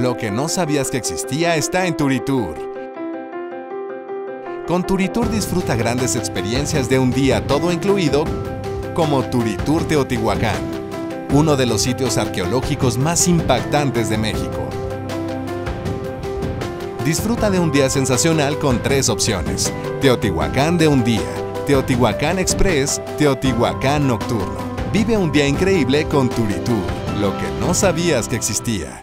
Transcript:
Lo que no sabías que existía está en Turitour. Con Turitour disfruta grandes experiencias de un día todo incluido, como Turitour Teotihuacán, uno de los sitios arqueológicos más impactantes de México. Disfruta de un día sensacional con tres opciones. Teotihuacán de un día, Teotihuacán Express, Teotihuacán Nocturno. Vive un día increíble con Turitour, lo que no sabías que existía.